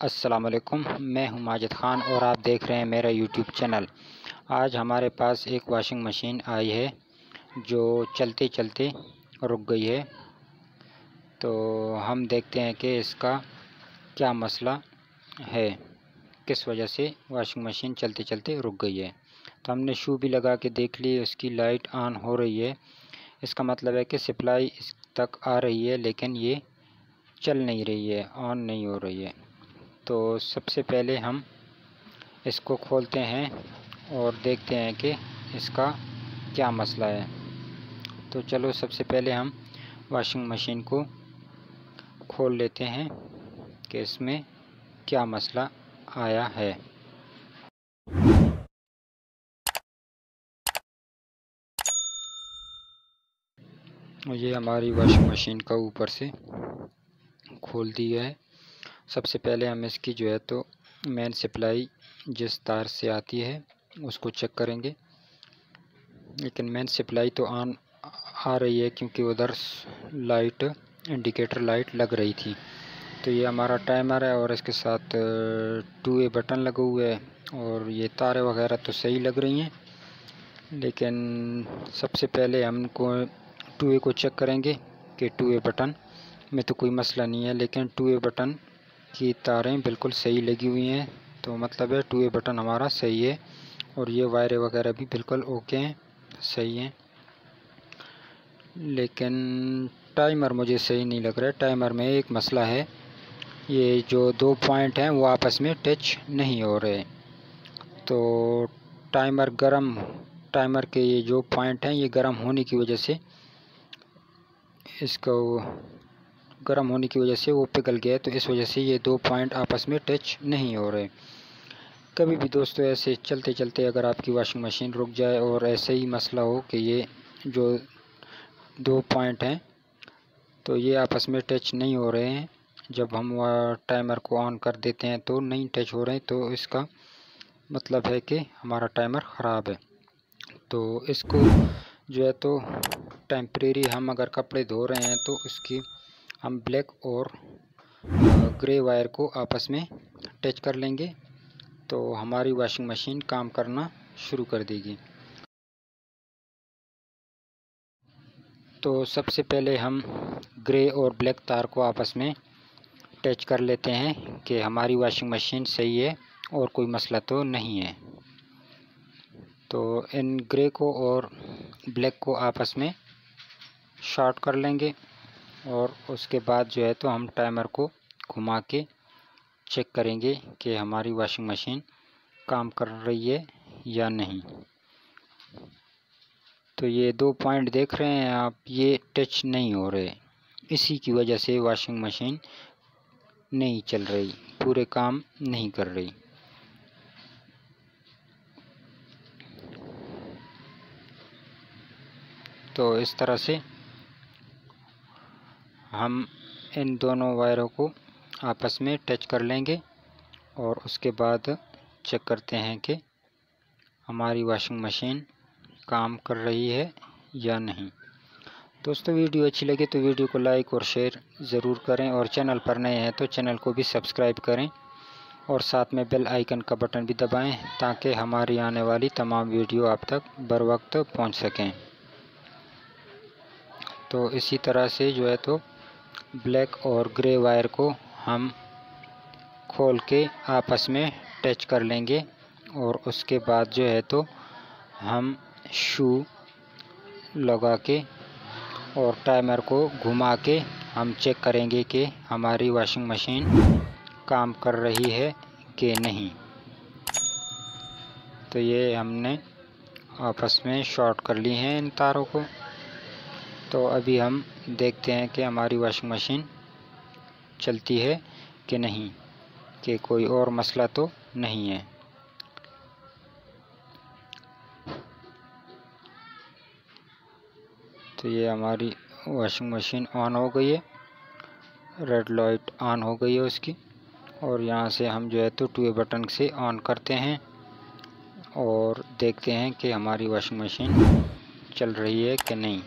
असलकुम मैं हूँ माजिद ख़ान और आप देख रहे हैं मेरा यूट्यूब चैनल। आज हमारे पास एक वॉशिंग मशीन आई है, जो चलते चलते रुक गई है। तो हम देखते हैं कि इसका क्या मसला है, किस वजह से वॉशिंग मशीन चलते चलते रुक गई है। तो हमने शू भी लगा के देख ली, उसकी लाइट ऑन हो रही है। इसका मतलब है कि सप्लाई इस तक आ रही है, लेकिन ये चल नहीं रही है ऑन नहीं हो रही है। तो सबसे पहले हम इसको खोलते हैं और देखते हैं कि इसका क्या मसला है। तो चलो सबसे पहले हम वॉशिंग मशीन को खोल लेते हैं कि इसमें क्या मसला आया है। ये हमारी वॉशिंग मशीन का ऊपर से खोल दिया है। सबसे पहले हम इसकी जो है तो मेन सप्लाई जिस तार से आती है, उसको चेक करेंगे। लेकिन मेन सप्लाई तो ऑन आ रही है क्योंकि उधर लाइट इंडिकेटर लाइट लग रही थी। तो ये हमारा टाइमर है और इसके साथ टू ए बटन लगे हुए है और ये तारें वगैरह तो सही लग रही हैं। लेकिन सबसे पहले हमको टू ए को चेक करेंगे कि टू ए बटन में तो कोई मसला नहीं है, लेकिन टू ए बटन की तारें बिल्कुल सही लगी हुई हैं तो मतलब है टू ए बटन हमारा सही है, और ये वायरें वगैरह भी बिल्कुल ओके हैं, सही हैं। लेकिन टाइमर मुझे सही नहीं लग रहा है टाइमर में एक मसला है, ये जो दो पॉइंट हैं वो आपस में टच नहीं हो रहे। तो टाइमर गरम टाइमर के ये जो पॉइंट हैं, ये गरम होने की वजह से इसको गर्म होने की वजह से वो पिघल गया तो इस वजह से ये दो पॉइंट आपस में टच नहीं हो रहे। कभी भी दोस्तों, ऐसे चलते चलते अगर आपकी वॉशिंग मशीन रुक जाए और ऐसे ही मसला हो कि ये जो दो पॉइंट हैं तो ये आपस में टच नहीं हो रहे हैं। जब हम टाइमर को ऑन कर देते हैं तो नहीं टच हो रहे हैं तो इसका मतलब है कि हमारा टाइमर ख़राब है। तो इसको जो है तो टेम्परेरी हम अगर कपड़े धो रहे हैं तो इसकी हम ब्लैक और ग्रे वायर को आपस में टच कर लेंगे तो हमारी वॉशिंग मशीन काम करना शुरू कर देगी। तो सबसे पहले हम ग्रे और ब्लैक तार को आपस में टच कर लेते हैं कि हमारी वॉशिंग मशीन सही है और कोई मसला तो नहीं है। तो इन ग्रे को और ब्लैक को आपस में शॉर्ट कर लेंगे। और उसके बाद जो है तो हम टाइमर को घुमा के चेक करेंगे कि हमारी वॉशिंग मशीन काम कर रही है या नहीं। तो ये दो पॉइंट देख रहे हैं आप, ये टच नहीं हो रहे। इसी की वजह से वॉशिंग मशीन नहीं चल रही, पूरे काम नहीं कर रही। तो इस तरह से हम इन दोनों वायरों को आपस में टच कर लेंगे और उसके बाद चेक करते हैं कि हमारी वॉशिंग मशीन काम कर रही है या नहीं। दोस्तों, वीडियो अच्छी लगे तो वीडियो को लाइक और शेयर ज़रूर करें और चैनल पर नए हैं तो चैनल को भी सब्सक्राइब करें और साथ में बेल आइकन का बटन भी दबाएँ ताकि हमारी आने वाली तमाम वीडियो आप तक बर वक्त पहुँच सकें। तो इसी तरह से जो है तो ब्लैक और ग्रे वायर को हम खोल के आपस में टच कर लेंगे और उसके बाद जो है तो हम शू लगा के और टाइमर को घुमा के हम चेक करेंगे कि हमारी वॉशिंग मशीन काम कर रही है कि नहीं। तो ये हमने आपस में शॉर्ट कर ली हैं इन तारों को। तो अभी हम देखते हैं कि हमारी वॉशिंग मशीन चलती है कि नहीं, कि कोई और मसला तो नहीं है। तो ये हमारी वॉशिंग मशीन ऑन हो गई है रेड लाइट ऑन हो गई है उसकी, और यहाँ से हम जो है तो टू बटन से ऑन करते हैं, और देखते हैं कि हमारी वॉशिंग मशीन चल रही है कि नहीं।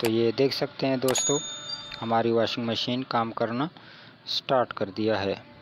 तो ये देख सकते हैं दोस्तों, हमारी वॉशिंग मशीन काम करना स्टार्ट कर दिया है।